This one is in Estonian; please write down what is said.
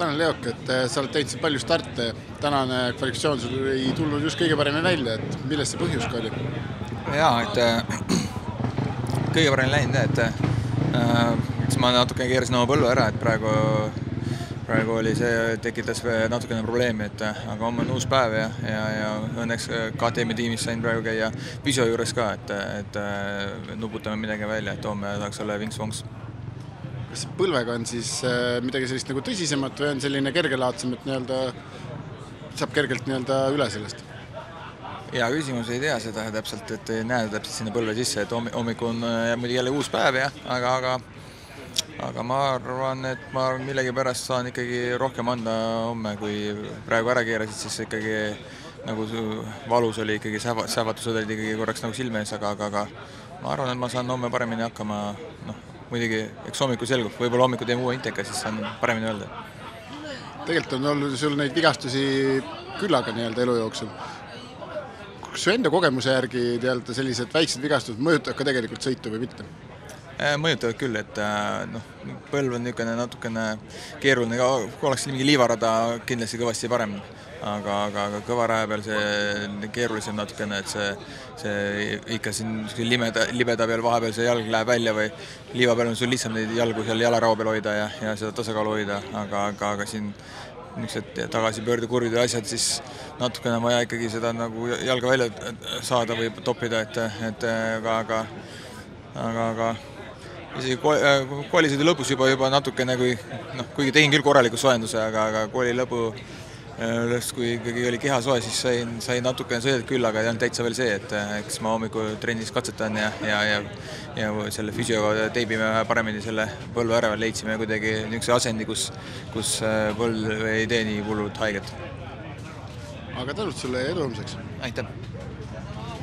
Tanel Leok, et äh, sa oled teinud siin palju starte, tänane kvalifikatsioon sul ei tulnud just kõige paremini välja, et milles see põhjus ka oli? jaa, et äh, kõige paremini läinud jah, et äh, eks ma natuke keerasin oma põlve ära, et praegu praegu oli see, tekitas natukene probleemi, et aga homme on uus päev ja, ja, ja õnneks KTM-i tiimis sain praegu käia Visio juures ka, et, et nuputame midagi välja, et homme saaks olla vinks-vonks kas põlvega on siis äh, midagi sellist nagu tõsisemat või on selline kergelaadsem, et nii-öelda saab kergelt nii-öelda üle sellest? hea küsimus, ei tea seda täpselt, et ei näe täpselt sinna põlve sisse, et hommikul on äh, muidugi jälle uus päev jah, aga, aga aga ma arvan, et ma millegipärast saan ikkagi rohkem anda homme, kui praegu ära keerasid, siis ikkagi nagu valus oli ikkagi, sähva-, sähvatused olid ikkagi korraks nagu silme ees, aga, aga, aga ma arvan, et ma saan homme paremini hakkama, noh, muidugi eks hommikul selgub, võib-olla hommikul teeme uue inteka, siis saan paremini öelda. tegelikult on olnud sul neid vigastusi küllaga nii-öelda elu jooksul. kas su enda kogemuse järgi nii-öelda sellised väiksed vigastused mõjutavad ka tegelikult sõitu või mitte? Äh, mõjutavad küll, et äh, noh, põlv on niisugune natukene keeruline, kui oleks mingi liivarada, kindlasti kõvasti parem. Aga, aga, aga kõva raja peal see keerulisem natukene, et see, see ikka siin limeda, libeda peal vahepeal see jalg läheb välja või liiva peal on sul lihtsam neid jalgu seal jalaraua peal hoida ja, ja seda tasakaalu hoida, aga, aga, aga siin niisugused tagasipöördekurvid ja asjad, siis natukene on vaja ikkagi seda nagu jalga välja saada või toppida, et, et aga, aga aga, aga isegi koolisõidu lõpus juba, juba natukene, kui noh, kuigi tegin küll korraliku soojenduse, aga, aga kooli lõpu äh, kui ikkagi oli keha soe, siis sain, sain natukene sõidet küll, aga ei olnud täitsa veel see, et äh, eks ma hommikul trennis katsetan ja, ja, ja ja selle füsioga teibime paremini selle põlve ära, leidsime kuidagi niisuguse asendi, kus, kus äh, põlv ei tee nii hullult haiget. aga tänud sulle ja edu homseks! aitäh!